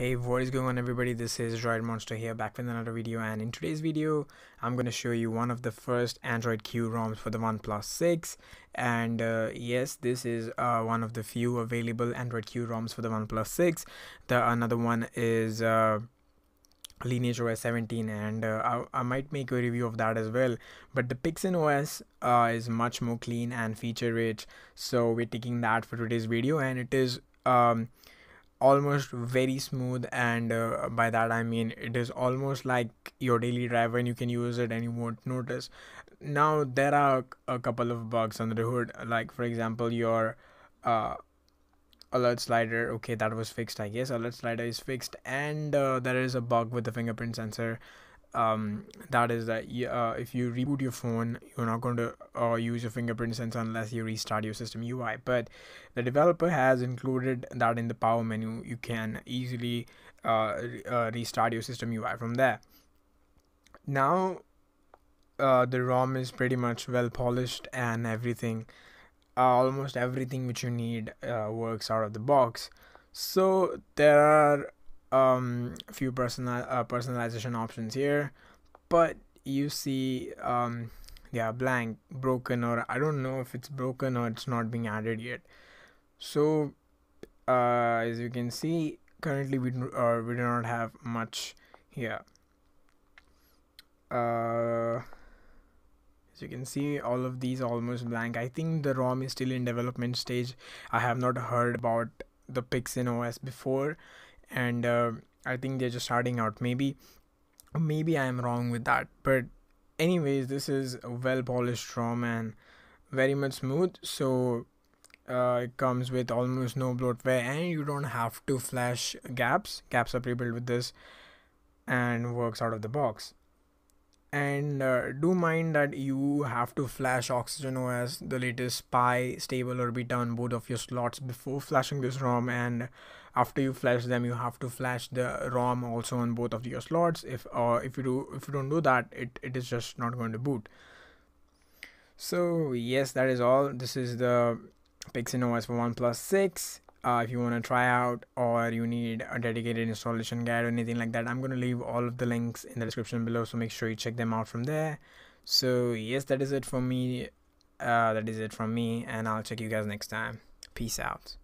Hey, what is going on everybody? This is Droid Monster here back with another video and in today's video I'm going to show you one of the first Android Q ROMs for the OnePlus 6 and uh, yes this is uh, one of the few available Android Q ROMs for the OnePlus 6. The another one is uh, Lineage OS 17 and uh, I, I, might make a review of that as well but the PiXeN OS uh, is much more clean and feature rich so we're taking that for today's video and it is um, almost very smooth and uh, by that i mean it is almost like your daily driver and you can use it and you won't notice. Now there are a couple of bugs under the hood like for example your uh, alert slider. Okay that was fixed i guess. Alert slider is fixed and uh, there is a bug with the fingerprint sensor um, that is that uh, if you reboot your phone you're not going to uh, use your fingerprint sensor unless you restart your system UI but the developer has included that in the power menu. You can easily uh, uh restart your system UI from there. Now uh, the ROM is pretty much well polished and everything uh, almost everything which you need works out of the box. So there are um, a few personal uh, personalization options here, but you see um, yeah blank broken or I don't know if it's broken or it's not being added yet. So uh, as you can see, currently we uh, we do not have much here. Uh, as you can see all of these almost blank i think the rom is still in development stage i have not heard about the PiXeN OS before and uh, i think they're just starting out. Maybe maybe i am wrong with that but anyways this is a well polished rom and very much smooth so uh, it comes with almost no bloatware and you don't have to flash GApps. GApps are pre-built with this and works out of the box and uh, do mind that you have to flash OxygenOS the latest Pie stable or beta on both of your slots before flashing this rom. And after you flash them you have to flash the rom also on both of your slots. If uh, if you do if you don't do that it, it is just not going to boot. So yes that is all. This is the PiXeN OS for OnePlus 6 uh, if you want to try out or you need a dedicated installation guide or anything like that i'm going to leave all of the links in the description below so make sure you check them out from there. So yes that is it for me uh, that is it from me and i'll check you guys next time. Peace out